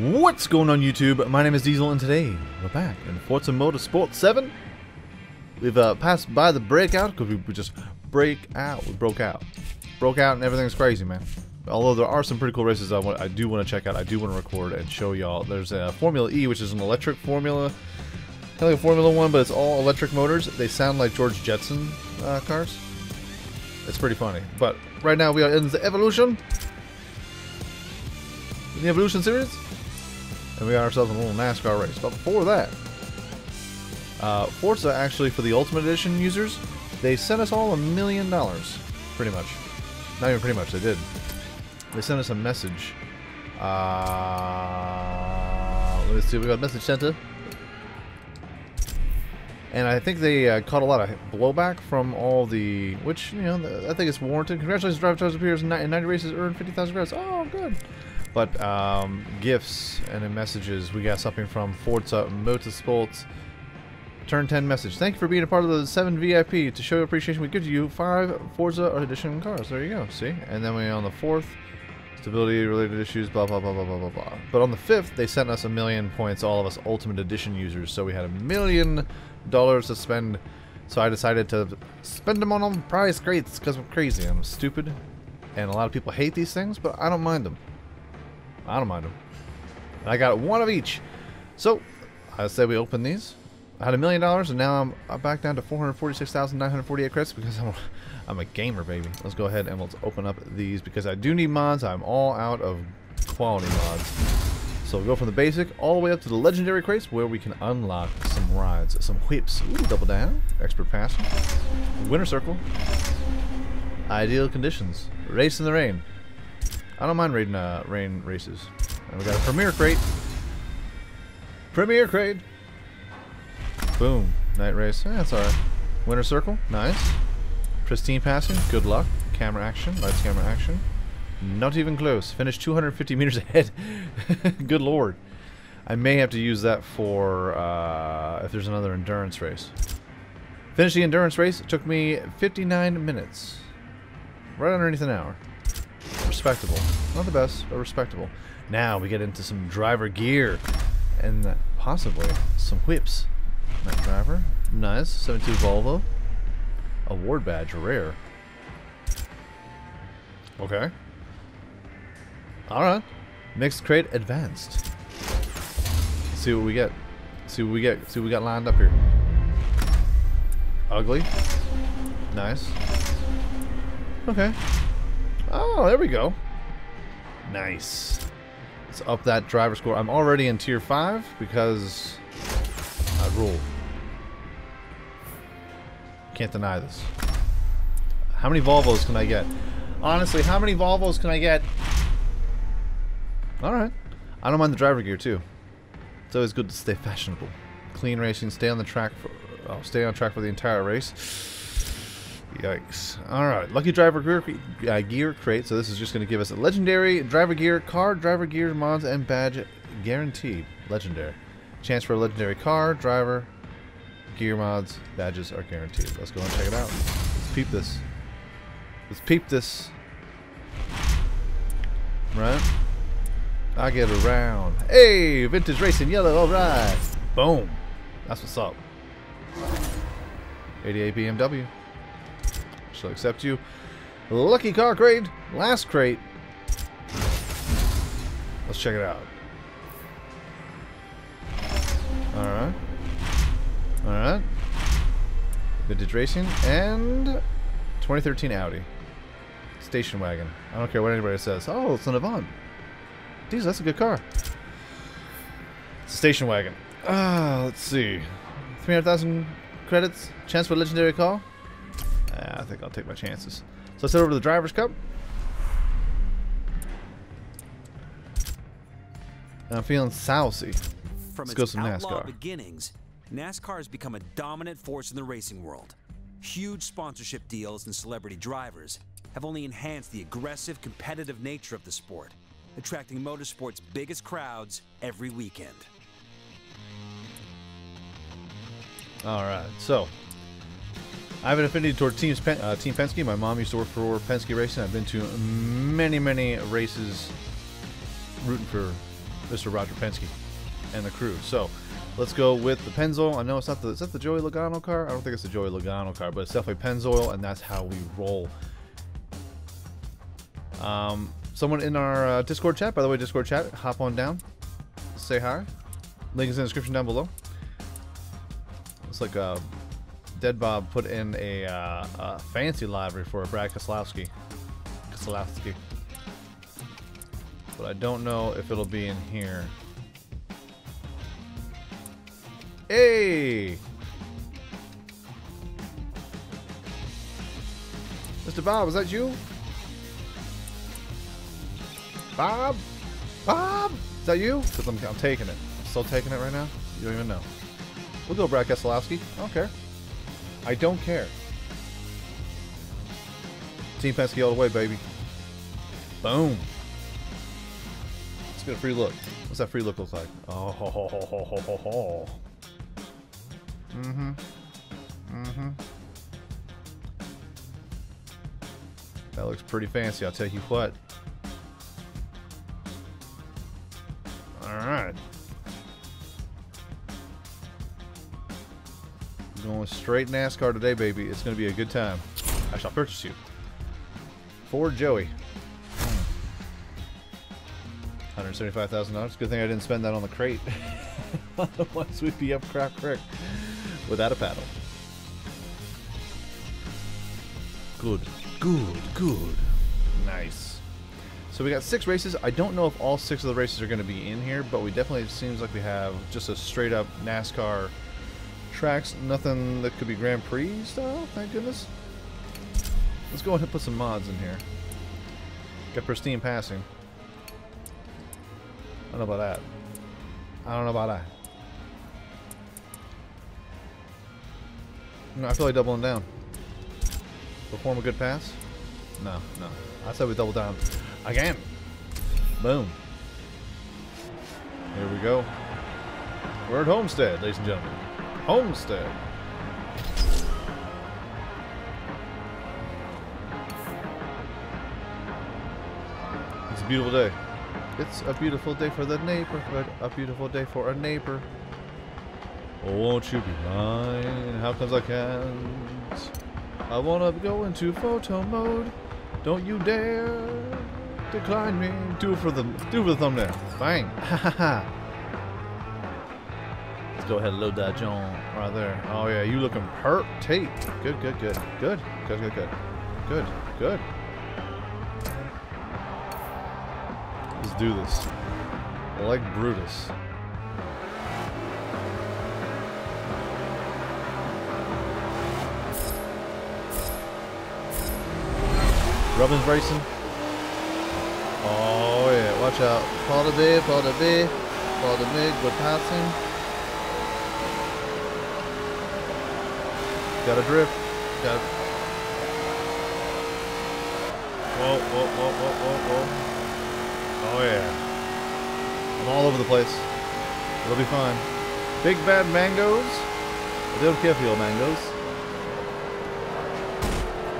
What's going on YouTube? My name is Diesel and today we're back in Forza Motorsport 7. We've uh, passed by the breakout because we, we just break out. We broke out. Broke out and everything's crazy, man. Although there are some pretty cool races I, want, I do want to check out. I do want to record and show y'all. There's a Formula E, which is an electric Formula. Kind of like a Formula 1, but it's all electric motors. They sound like George Jetson uh, cars. It's pretty funny. But right now we are in the Evolution. In the Evolution series and we got ourselves a little NASCAR race. But before that, uh, Forza actually for the Ultimate Edition users, they sent us all a million dollars, pretty much. Not even pretty much, they did. They sent us a message. Uh, let me see, we got a message center. And I think they uh, caught a lot of blowback from all the, which, you know, I think it's warranted. Congratulations, Drive Stars appears in 90 races, earned 50,000 credits. Oh, good. But um, gifts and messages, we got something from Forza Motorsports. Turn 10 message. Thank you for being a part of the 7 VIP. To show your appreciation, we give you 5 Forza Edition cars. There you go, see? And then we on the 4th, stability related issues, blah, blah, blah, blah, blah, blah, blah. But on the 5th, they sent us a million points, all of us Ultimate Edition users. So we had a million dollars to spend. So I decided to spend them on prize crates because I'm crazy. I'm stupid. And a lot of people hate these things, but I don't mind them. I don't mind them. And I got one of each. So, I said we open these. I had a million dollars, and now I'm, I'm back down to 446,948 credits because I'm, I'm a gamer, baby. Let's go ahead and let's open up these because I do need mods. I'm all out of quality mods. So we go from the basic all the way up to the legendary crates where we can unlock some rides, some whips. Ooh, double down, expert pass, winner circle, ideal conditions, race in the rain, I don't mind raiding uh, rain races. And we got a premier crate. Premier crate. Boom. Night race. Eh, that's alright. Winner circle. Nice. Pristine passing. Good luck. Camera action. Lights camera action. Not even close. Finished 250 meters ahead. Good lord. I may have to use that for uh, if there's another endurance race. Finished the endurance race. It took me 59 minutes. Right underneath an hour. Respectable. Not the best, but respectable. Now we get into some driver gear. And possibly some whips. Night driver. Nice. 72 Volvo. Award badge. Rare. Okay. Alright. Mixed crate advanced. Let's see what we get. See what we get. See what we got lined up here. Ugly. Nice. Okay. Oh, there we go. Nice. Let's up that driver score. I'm already in tier 5 because I rule. Can't deny this. How many Volvos can I get? Honestly, how many Volvos can I get? Alright. I don't mind the driver gear too. It's always good to stay fashionable. Clean racing, stay on the track for oh, stay on track for the entire race. Yikes. Alright, Lucky Driver gear, uh, gear crate. So this is just going to give us a legendary driver gear, car, driver gear, mods, and badge guaranteed. Legendary. Chance for a legendary car, driver, gear mods, badges are guaranteed. Let's go and check it out. Let's peep this. Let's peep this. Right? I get around. Hey, vintage racing yellow, alright. Boom. That's what's up. 88 BMW. She'll accept you. Lucky car crate. Last crate. Let's check it out. Alright. Alright. Vintage Racing and 2013 Audi. Station wagon. I don't care what anybody says. Oh, it's an Avant. Geez, that's a good car. It's a station wagon. Ah, uh, let's see. 300,000 credits. Chance for a legendary car. Uh, I think I'll take my chances. So let's head over to the Drivers' Cup. I'm feeling saucy. From let's go some outlaw NASCAR. beginnings, NASCAR has become a dominant force in the racing world. Huge sponsorship deals and celebrity drivers have only enhanced the aggressive, competitive nature of the sport, attracting motorsport's biggest crowds every weekend. All right, so I have an affinity toward Team, uh, Team Penske. My mom used to work for Penske Racing. I've been to many, many races rooting for Mr. Roger Penske and the crew. So let's go with the Pennzoil. I know it's not the is that the Joey Logano car? I don't think it's the Joey Logano car, but it's definitely Pennzoil, and that's how we roll. Um, someone in our uh, Discord chat, by the way, Discord chat, hop on down, say hi. Link is in the description down below. It's like uh, Dead Bob put in a, uh, a fancy library for Brad Keselowski. Keselowski. But I don't know if it'll be in here. Hey! Mr. Bob, is that you? Bob? Bob? Is that you? Because I'm, I'm taking it. I'm still taking it right now? You don't even know. We'll go Brad Keselowski. I don't care. I don't care. Team Penske all the way, baby. Boom. Let's get a free look. What's that free look look like? Oh, ho, ho, ho, ho, ho, ho, ho. Mm-hmm. Mm-hmm. That looks pretty fancy, I'll tell you what. Straight NASCAR today, baby. It's going to be a good time. I shall purchase you. For Joey. Hmm. $175,000. Good thing I didn't spend that on the crate. Otherwise, we'd be up crap creek without a paddle. Good, good, good. Nice. So we got six races. I don't know if all six of the races are going to be in here, but we definitely it seems like we have just a straight up NASCAR tracks. Nothing that could be Grand Prix style. Thank goodness. Let's go ahead and put some mods in here. Get pristine passing. I don't know about that. I don't know about that. No, I feel like doubling down. Perform a good pass? No, no. I said we double down. Again. Boom. Here we go. We're at Homestead, ladies and gentlemen. Homestead. It's a beautiful day. It's a beautiful day for the neighborhood. A beautiful day for a neighbor. Oh, won't you be mine? How comes I can't? I wanna go into photo mode. Don't you dare decline me. Do it for the do for the thumbnail. Bang. Let's go ahead and load that John right there. Oh yeah, you looking hurt tape. Good, good, good. Good. Good, good, good. Good, good. Let's do this. Like Brutus. Robin's racing. Oh yeah, watch out. Paul the B, Paul the B, Paul the big, good passing. Got a drift. Got Whoa, whoa, whoa, whoa, whoa, whoa. Oh yeah. I'm all over the place. It'll be fine. Big bad mangoes. I don't care for your mangoes.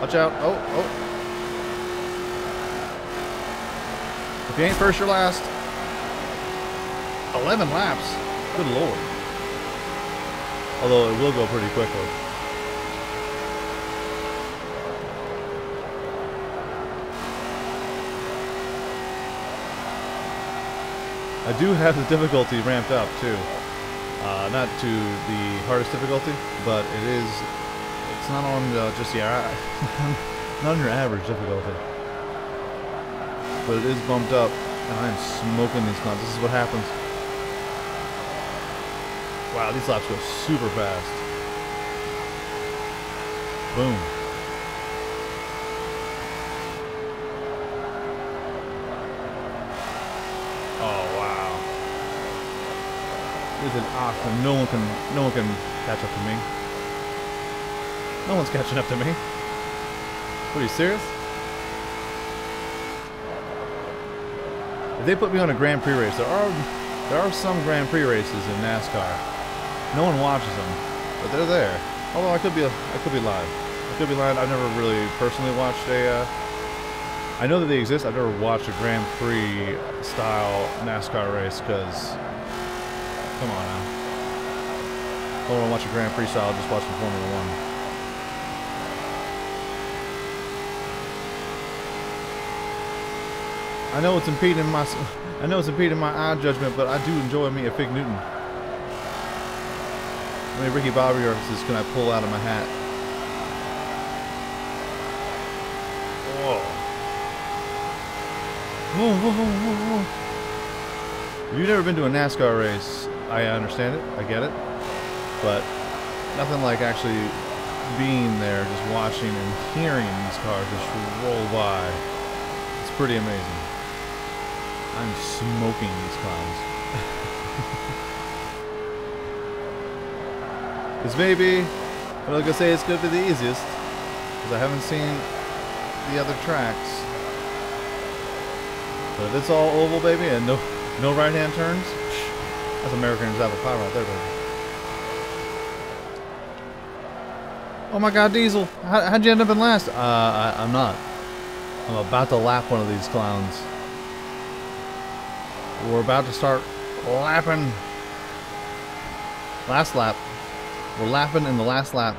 Watch out. Oh, oh. If you ain't first, you're last. 11 laps. Good lord. Although it will go pretty quickly. I do have the difficulty ramped up too. Uh, not to the hardest difficulty, but it is. It's not on uh, just your not on your average difficulty but it is bumped up, and I'm smoking these nuts. This is what happens. Wow, these laps go super fast. Boom. Oh wow. This is awesome. No one can no one can catch up to me. No one's catching up to me. What are you serious? If they put me on a Grand Prix race, there are there are some Grand Prix races in NASCAR. No one watches them, but they're there. Although I could be I could be live. I could be live. I've never really personally watched a uh, I know that they exist. I've never watched a Grand Prix style NASCAR race because, come on now. I don't want to watch a Grand Prix style. Just watch the Formula One. I know it's impeding my, I know it's impeding my eye judgment, but I do enjoy me a Fig Newton. I mean, Ricky Bobby is can gonna pull out of my hat. Whoa. Whoa, whoa, whoa, whoa, whoa. If you've never been to a NASCAR race, I understand it, I get it, but nothing like actually being there, just watching and hearing these cars just roll by. It's pretty amazing. I'm smoking these clowns. this may be, I'm not gonna say it's gonna be the easiest, because I haven't seen the other tracks. But if it's all oval, baby, and no no right hand turns, that's American's apple pie right there, baby. Oh my god, Diesel! How, how'd you end up in last? Uh, I, I'm not. I'm about to lap one of these clowns. We're about to start lapping. Last lap. We're lapping in the last lap.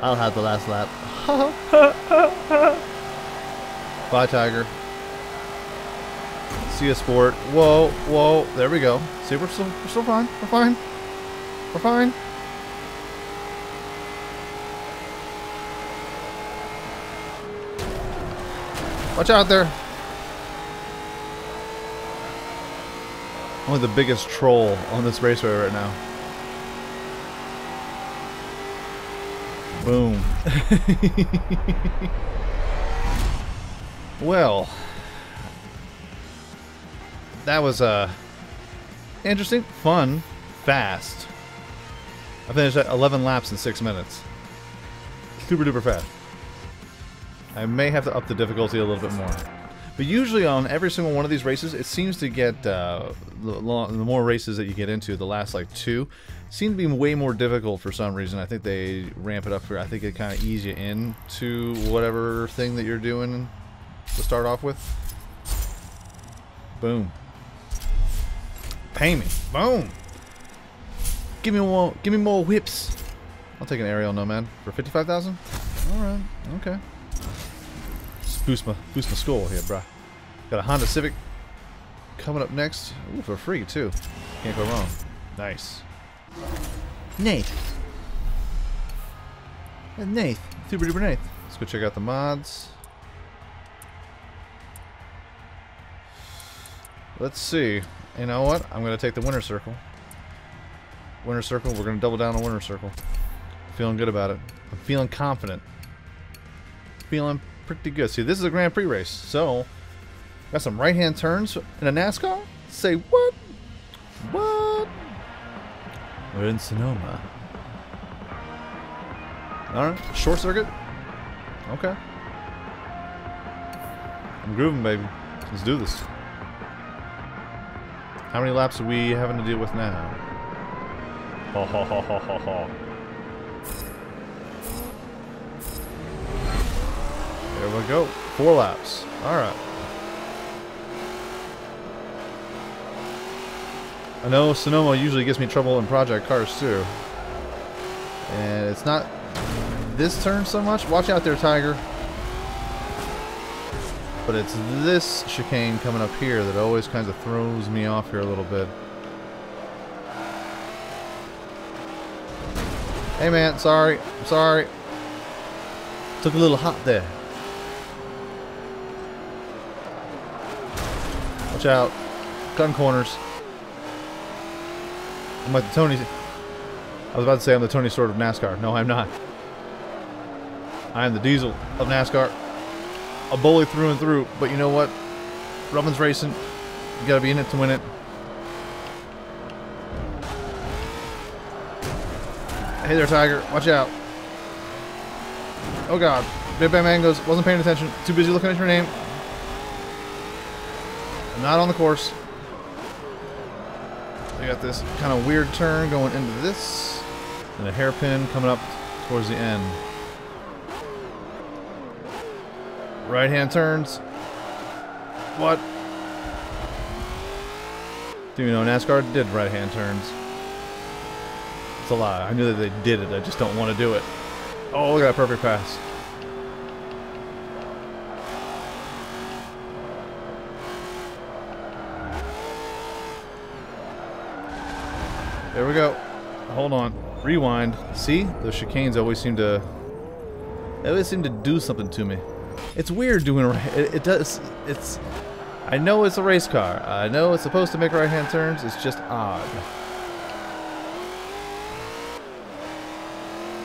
I'll have the last lap. Bye, Tiger. A sport. Whoa, whoa. There we go. See, we're still, we're still fine. We're fine. We're fine. Watch out there. Only the biggest troll on this raceway right now. Boom. well, that was uh, interesting, fun, fast. I finished at 11 laps in 6 minutes. Super duper fast. I may have to up the difficulty a little bit more. But usually on every single one of these races, it seems to get, uh, the, the, more races that you get into, the last like two, seem to be way more difficult for some reason. I think they ramp it up for, I think it kind of ease you in to whatever thing that you're doing to start off with. Boom. Pay me. Boom. Give me more, give me more whips. I'll take an Ariel Nomad for 55,000. All right. Okay boost my boost my score here, bruh. Got a Honda Civic coming up next. Ooh, for free too. Can't go wrong. Nice. Nate. Uh, Nate. Super duper Nate. Let's go check out the mods. Let's see. You know what? I'm going to take the winner circle. Winner circle. We're going to double down on winner circle. Feeling good about it. I'm feeling confident. Feeling pretty good. See, this is a Grand Prix race, so got some right-hand turns in a NASCAR. Say what? What? We're in Sonoma. All right, short circuit. Okay. I'm grooving, baby. Let's do this. How many laps are we having to deal with now? Ha ha ha ha ha ha. There we go. Four laps. Alright. I know Sonoma usually gives me trouble in project cars too. And it's not this turn so much. Watch out there, Tiger. But it's this chicane coming up here that always kind of throws me off here a little bit. Hey man, sorry. I'm sorry. Took a little hot there. Watch out. Gun corners. I'm like the Tony... I was about to say I'm the Tony Stewart of NASCAR. No, I'm not. I am the Diesel of NASCAR. A bully through and through. But you know what? Robin's racing. You gotta be in it to win it. Hey there, Tiger. Watch out. Oh, God. Big Bang Man goes, wasn't paying attention. Too busy looking at your name. Not on the course. We got this kind of weird turn going into this, and a hairpin coming up towards the end. Right hand turns. What? Do you know NASCAR did right hand turns? It's a lie. I knew that they did it. I just don't want to do it. Oh, look at that perfect pass. There we go. Hold on. Rewind. See? Those chicanes always seem to... They always seem to do something to me. It's weird doing... It, it does... It's... I know it's a race car. I know it's supposed to make right-hand turns. It's just odd.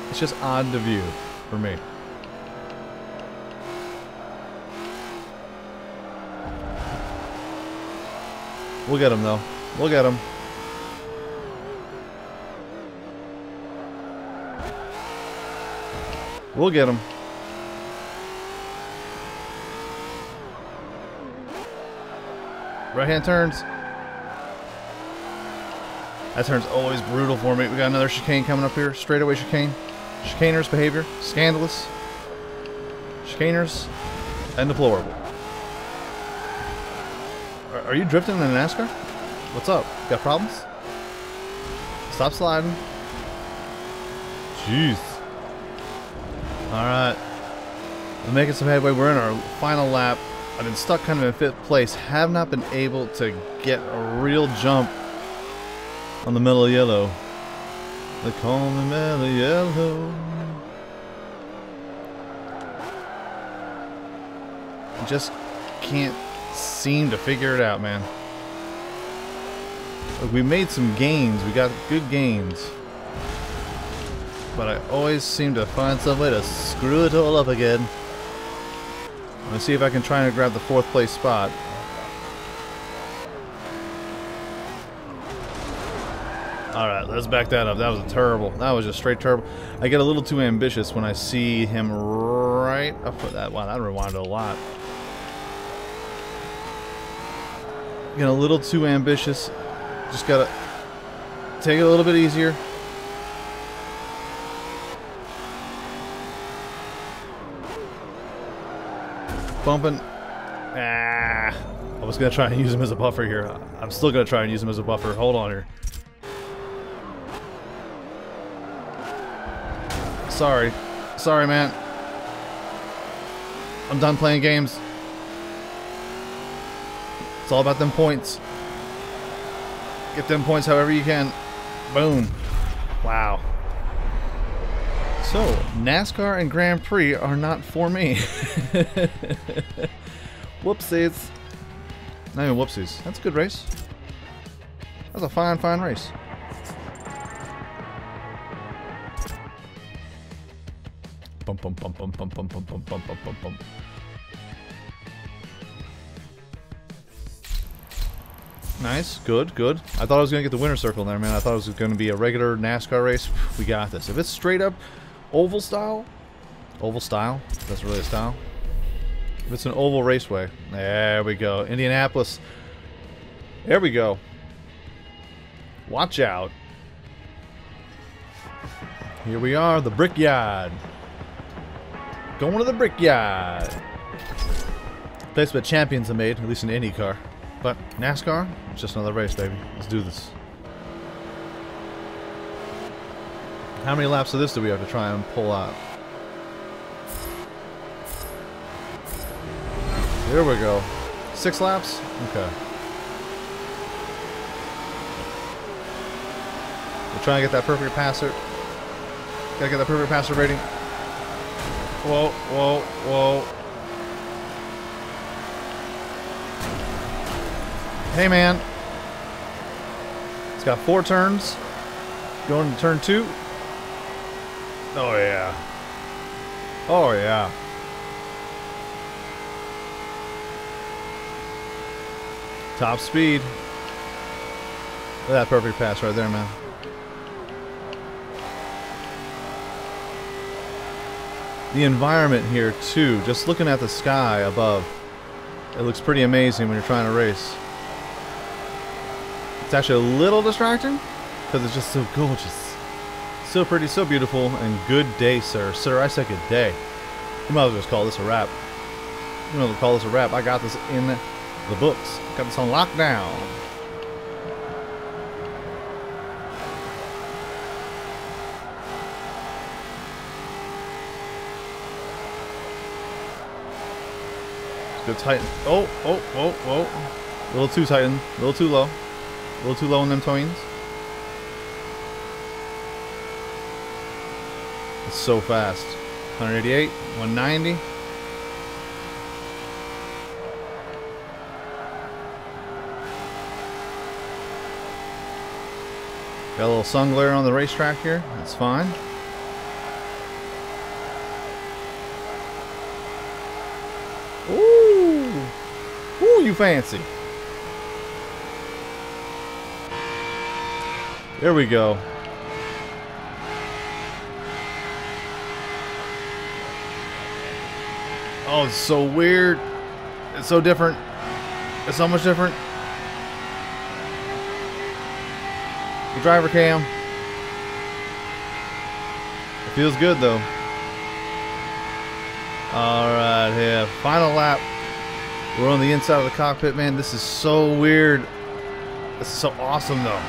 It's just odd to view for me. We'll get him though. We'll get him. We'll get him. Right hand turns. That turn's always brutal for me. We got another chicane coming up here. Straightaway chicane. Chicaners behavior. Scandalous. Chicaners. And deplorable. Are, are you drifting in an NASCAR? What's up? Got problems? Stop sliding. Jeez. Alright. We're making some headway. We're in our final lap. I've been stuck kind of in fifth place. Have not been able to get a real jump on the Mellow Yellow. They call me Mellow Yellow. I just can't seem to figure it out, man. Look, we made some gains. We got good gains. But I always seem to find some way to screw it all up again. Let's see if I can try and grab the fourth place spot. Alright, let's back that up. That was a terrible. That was just straight terrible. I get a little too ambitious when I see him right up at that. Wow, that rewinded a lot. Getting a little too ambitious. Just gotta take it a little bit easier. Bumping. Ah. I was to try and use him as a buffer here. I'm still to try and use him as a buffer. Hold on here. Sorry. Sorry, man. I'm done playing games. It's all about them points. Get them points however you can. Boom. Wow. So, NASCAR and Grand Prix are not for me. Whoopsies. Not even whoopsies. That's a good race. That's a fine, fine race. Bum bum bum bum bum bum bum bum bum bum bum. Nice, good, good. I thought I was gonna get the winner circle there, man. I thought it was gonna be a regular NASCAR race. We got this. If it's straight up oval style, oval style. That's really a style. It's an oval raceway, there we go. Indianapolis. There we go. Watch out. Here we are, the Brickyard. Going to the Brickyard. Place where champions are made, at least IndyCar. But NASCAR, it's just another race, baby. Let's do this. How many laps of this do we have to try and pull out? There we go. Six laps? Okay. We're trying to get that perfect passer. Gotta get that perfect passer rating. Whoa, whoa, whoa. Hey, man. It's got four turns. Going to turn two. Oh, yeah. Oh, yeah. Top speed. That perfect pass right there, man. The environment here, too. Just looking at the sky above. It looks pretty amazing when you're trying to race. It's actually a little distracting because it's just so gorgeous. So pretty, so beautiful, and good day, sir. Sir, I say good day. You might as well just call this a wrap. you know, to call this a wrap. I got this in the books. Got this on lockdown. Go tighten. Oh, oh, oh, oh. A little too tighten. A little too low. A little too low on them tones. It's so fast. 188, 190. Got a little sun glare on the racetrack here. That's fine. Ooh! Ooh, you fancy. There we go. Oh, it's so weird. It's so different. It's so much different. The driver cam. It feels good though. Alright, yeah. Final lap. We're on the inside of the cockpit, man. This is so weird. This is so awesome though.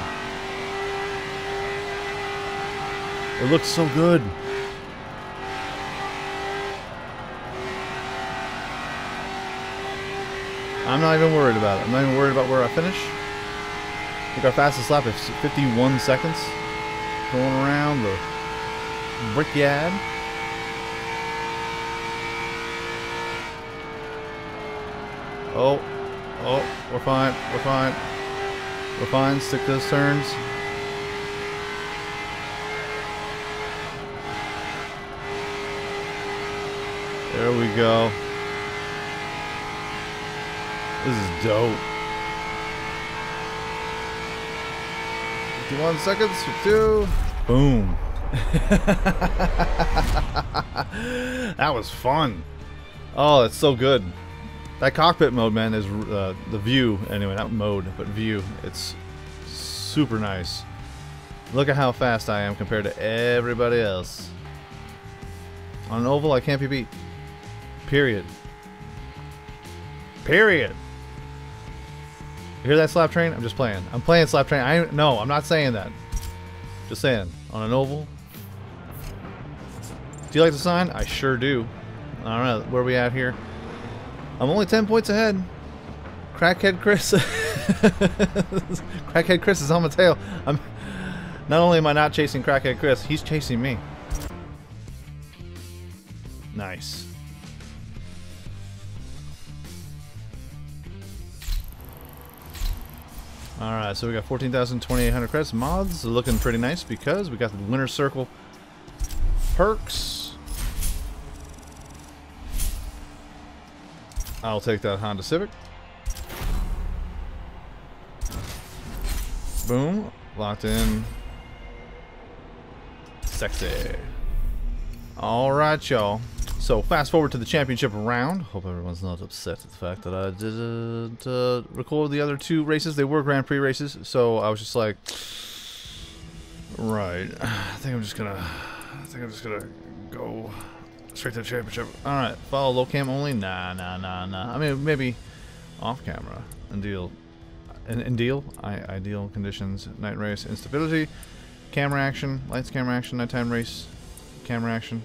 It looks so good. I'm not even worried about it. I'm not even worried about where I finish. I think our fastest lap is 51 seconds. Going around the brickyard. Oh, oh, we're fine, we're fine. We're fine, stick those turns. There we go. This is dope. 51 seconds for two. Boom. that was fun. Oh, it's so good. That cockpit mode, man, is uh, the view. Anyway, not mode, but view. It's super nice. Look at how fast I am compared to everybody else. On an oval, I can't be beat. Period. Period. Hear that slap train? I'm just playing. I'm playing slap train. I no, I'm not saying that. Just saying. On an oval. Do you like the sign? I sure do. I don't know. Where we at here? I'm only 10 points ahead. Crackhead Chris. Crackhead Chris is on my tail. I'm not only am I not chasing Crackhead Chris, he's chasing me. Nice. Alright, so we got 14,2800 credits. Mods looking pretty nice because we got the Winner Circle perks. I'll take that Honda Civic. Boom. Locked in. Sexy. Alright, y'all. So, fast forward to the championship round. Hope everyone's not upset at the fact that I didn't uh, record the other two races. They were Grand Prix races, so I was just like, right. I think I'm just gonna, I think I'm just gonna go straight to the championship. All right, follow low cam only. Nah, nah, nah, nah. I mean, maybe off camera and deal, and, and deal. I, ideal conditions, night race, instability, camera action, lights, camera action, nighttime race, camera action.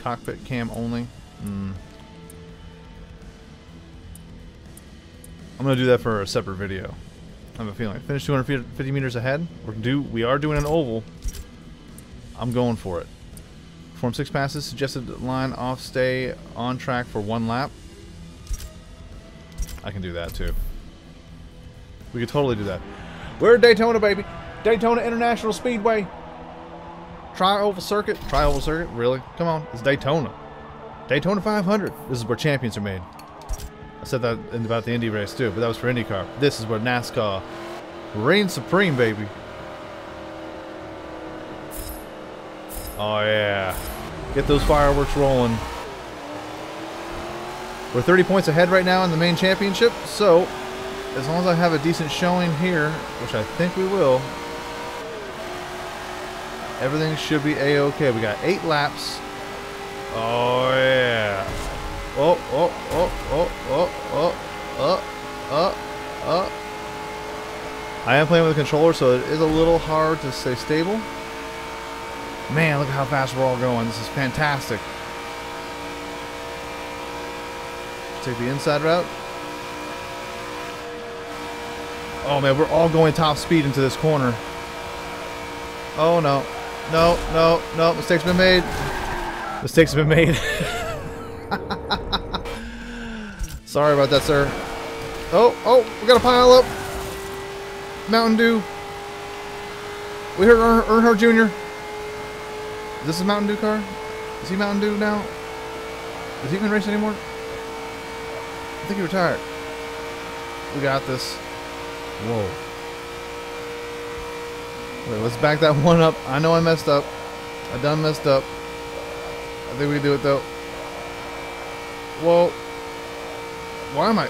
Cockpit cam only. Mm. I'm gonna do that for a separate video. I have a feeling. Finish 250 meters ahead. We're do we are doing an oval. I'm going for it. Form six passes. Suggested line off. Stay on track for one lap. I can do that too. We could totally do that. We're Daytona, baby. Daytona International Speedway. Tri-oval circuit? Tri-oval circuit? Really? Come on. It's Daytona. Daytona 500. This is where champions are made. I said that about the Indy race too, but that was for IndyCar. This is where NASCAR reigns supreme, baby. Oh yeah. Get those fireworks rolling. We're 30 points ahead right now in the main championship, so as long as I have a decent showing here, which I think we will, Everything should be a-okay. We got eight laps. Oh, yeah. oh, oh, oh, oh, oh, oh, oh, oh, oh. I am playing with a controller, so it is a little hard to stay stable. Man, look at how fast we're all going. This is fantastic. Take the inside route. Oh man, we're all going top speed into this corner. Oh no. No, no, no. Mistakes been made. Mistakes have been made. Sorry about that, sir. Oh, oh, we got a pile up. Mountain Dew. We heard Ern Earnhardt Jr. Is this a Mountain Dew car? Is he Mountain Dew now? Does he even race anymore? I think he retired. We got this. Whoa. Wait, let's back that one up. I know I messed up. I done messed up. I think we can do it though. Whoa. Why am I...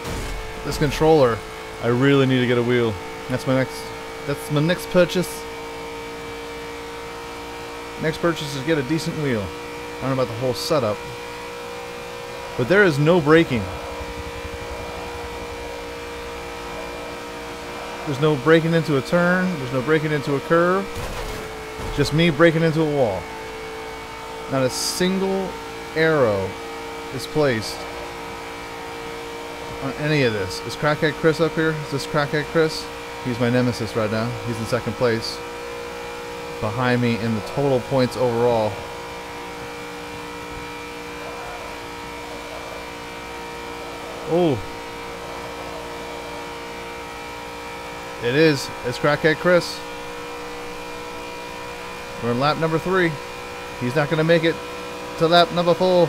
This controller. I really need to get a wheel. That's my next... That's my next purchase. Next purchase is get a decent wheel. I don't know about the whole setup. But there is no braking. There's no breaking into a turn. There's no breaking into a curve. Just me breaking into a wall. Not a single arrow is placed on any of this. Is Crackhead Chris up here? Is this Crackhead Chris? He's my nemesis right now. He's in second place. Behind me in the total points overall. Oh. It is. It's Crackhead Chris. We're in lap number three. He's not going to make it to lap number four.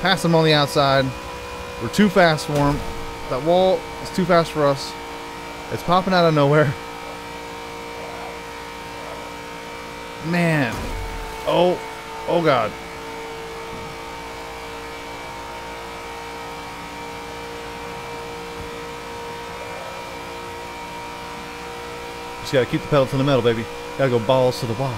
Pass him on the outside. We're too fast for him. That wall is too fast for us. It's popping out of nowhere. Man. Oh. Oh, God. Just gotta keep the pedal to the metal, baby. Gotta go balls to the wall.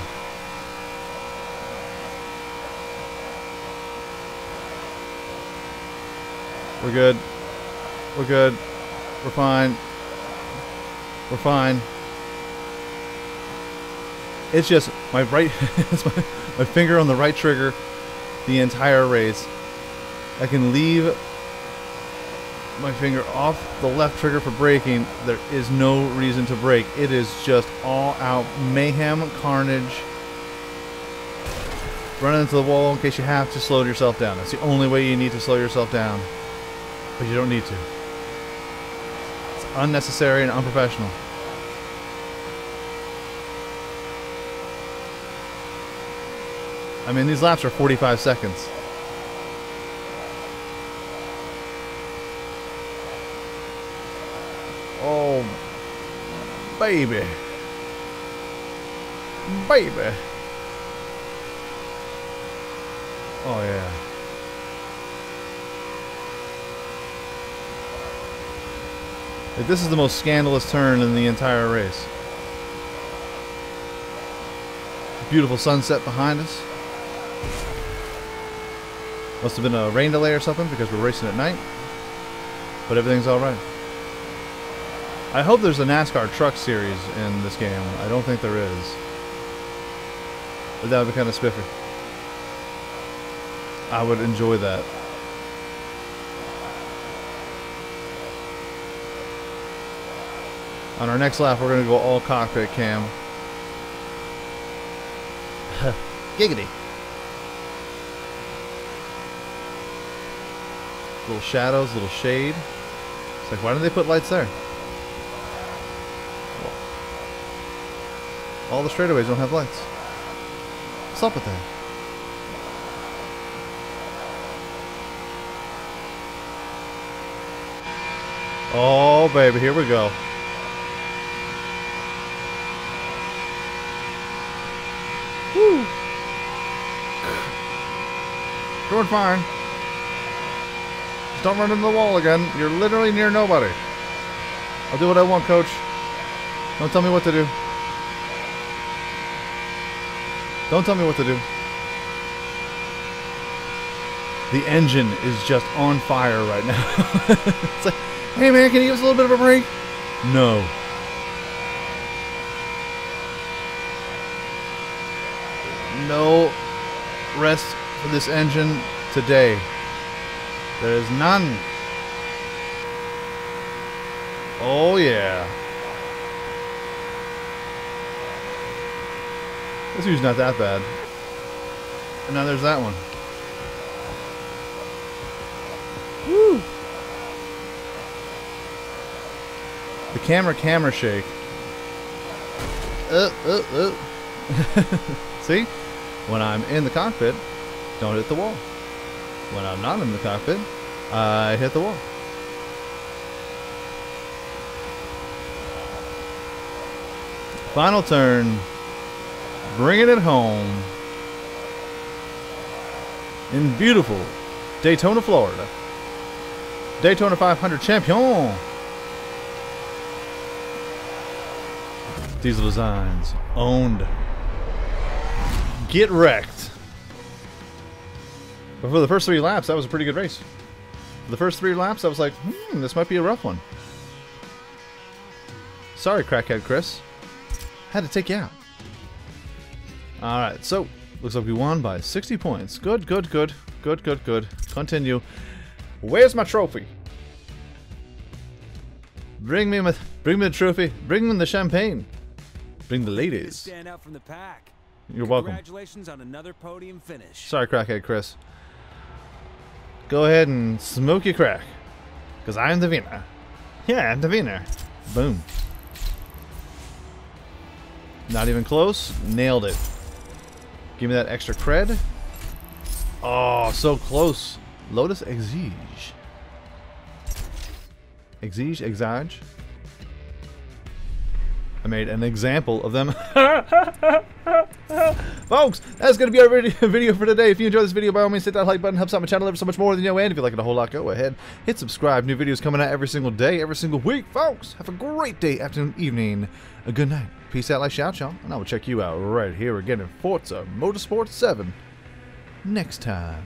We're good. We're good. We're fine. We're fine. It's just my right, it's my, my finger on the right trigger the entire race. I can leave my finger off the left trigger for braking. There is no reason to brake. It is just all out mayhem, carnage. Run into the wall in case you have to slow yourself down. That's the only way you need to slow yourself down. But you don't need to. It's unnecessary and unprofessional. I mean, these laps are 45 seconds. Baby. Baby. Oh, yeah. Like, this is the most scandalous turn in the entire race. Beautiful sunset behind us. Must have been a rain delay or something because we're racing at night. But everything's alright. I hope there's a NASCAR truck series in this game. I don't think there is. But that would be kind of spiffy. I would enjoy that. On our next lap, we're going to go all cockpit cam. Giggity. Little shadows, little shade. It's like, why didn't they put lights there? All the straightaways don't have lights. What's up with that? Oh, baby, here we go. Woo! Doing fine. Just don't run into the wall again. You're literally near nobody. I'll do what I want, coach. Don't tell me what to do. Don't tell me what to do. The engine is just on fire right now. it's like, hey man, can you give us a little bit of a break? No. No rest for this engine today. There is none. Oh yeah. This view's not that bad. And now there's that one. Woo! The camera camera shake. Uh, uh, uh. See? When I'm in the cockpit, don't hit the wall. When I'm not in the cockpit, I hit the wall. Final turn. Bringing it home. In beautiful Daytona, Florida. Daytona 500 champion. Diesel Designs. Owned. Get wrecked. But for the first three laps, that was a pretty good race. For the first three laps, I was like, hmm, this might be a rough one. Sorry, crackhead Chris. Had to take you out. Alright, so, looks like we won by 60 points. Good, good, good. Good, good, good. Continue. Where's my trophy? Bring me my, bring me the trophy. Bring me the champagne. Bring the ladies. Stand out from the pack. You're welcome. Congratulations on another podium finish. Sorry, crackhead Chris. Go ahead and smoke your crack. Because I'm the winner. Yeah, I'm the winner. Boom. Not even close. Nailed it. Give me that extra cred. Oh, so close. Lotus Exige. Exige? Exige? I made an example of them. Folks, that's going to be our video for today. If you enjoyed this video, by all means, hit that like button. Helps out my channel ever so much more than you know. And if you like it a whole lot, go ahead. Hit subscribe. New videos coming out every single day, every single week. Folks, have a great day, afternoon, evening. A good night. Peace out, like shout, y'all. And I will check you out right here again in Forza Motorsport 7 next time.